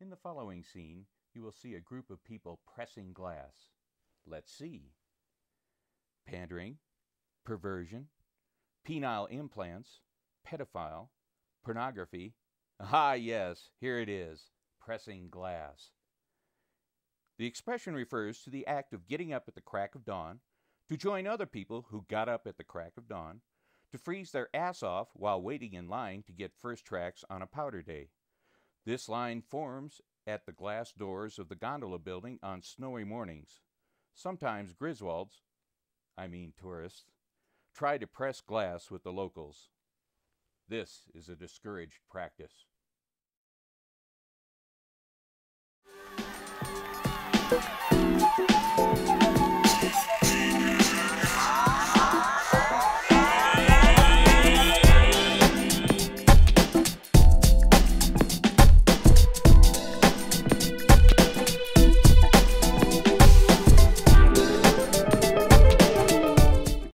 In the following scene, you will see a group of people pressing glass. Let's see. Pandering, perversion, penile implants, pedophile, pornography. Ah, yes, here it is pressing glass. The expression refers to the act of getting up at the crack of dawn to join other people who got up at the crack of dawn, to freeze their ass off while waiting in line to get first tracks on a powder day. This line forms at the glass doors of the gondola building on snowy mornings. Sometimes Griswolds, I mean tourists, try to press glass with the locals. This is a discouraged practice.